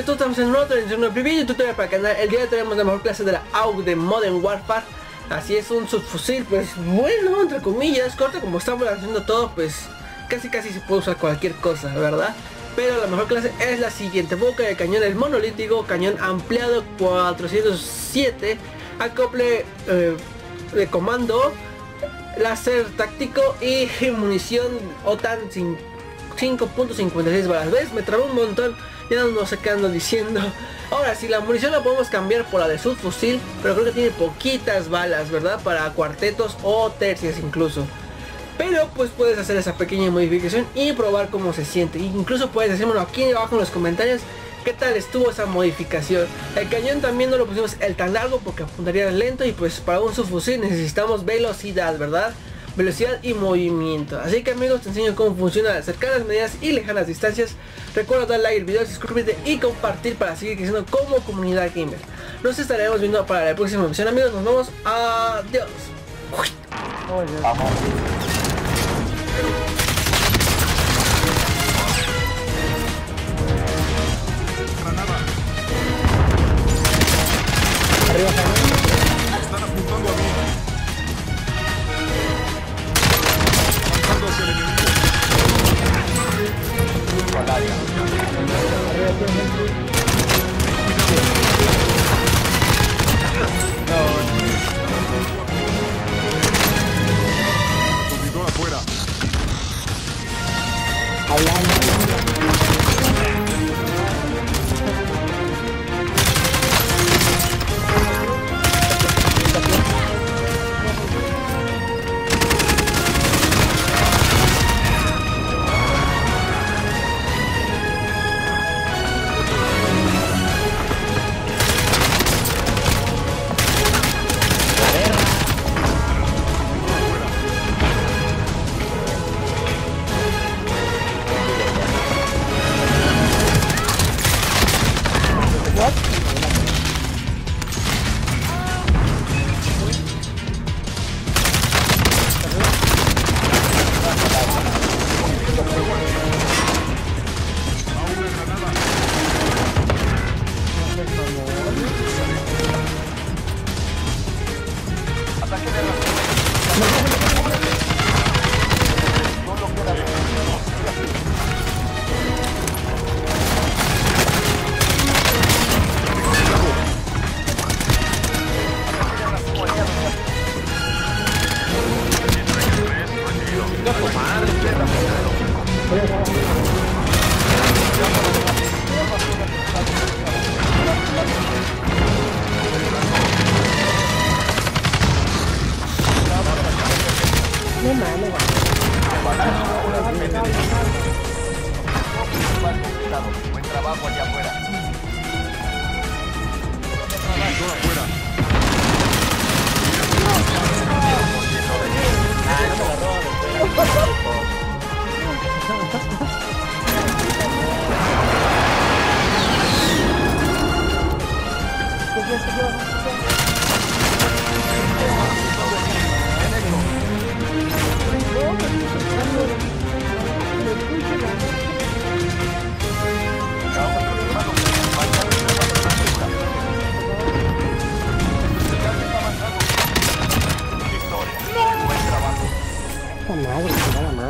estamos en un video tutorial para el canal El día de hoy tenemos la mejor clase de la AUG de Modern Warfare Así es, un subfusil, pues bueno, entre comillas, corto como estamos haciendo todo, pues casi casi se puede usar cualquier cosa, ¿verdad? Pero la mejor clase es la siguiente, boca de cañón el monolítico, cañón ampliado 407, acople eh, de comando, láser táctico y munición OTAN 5.56 balas. ¿Ves? Me trabó un montón. Ya no sé qué ando diciendo. Ahora, si la munición la podemos cambiar por la de subfusil, pero creo que tiene poquitas balas, ¿verdad? Para cuartetos o tercias incluso. Pero pues puedes hacer esa pequeña modificación y probar cómo se siente. Incluso puedes decírmelo aquí abajo en los comentarios qué tal estuvo esa modificación. El cañón también no lo pusimos el tan largo porque apuntaría lento y pues para un subfusil necesitamos velocidad, ¿verdad? Velocidad y movimiento. Así que amigos, te enseño cómo funciona cercanas medidas y lejanas distancias. Recuerda dar like al video, suscribirte y compartir para seguir creciendo como comunidad gamer. Nos estaremos viendo para la próxima misión amigos. Nos vemos. Adiós. No Buen trabajo allá afuera. afuera. 干嘛去干嘛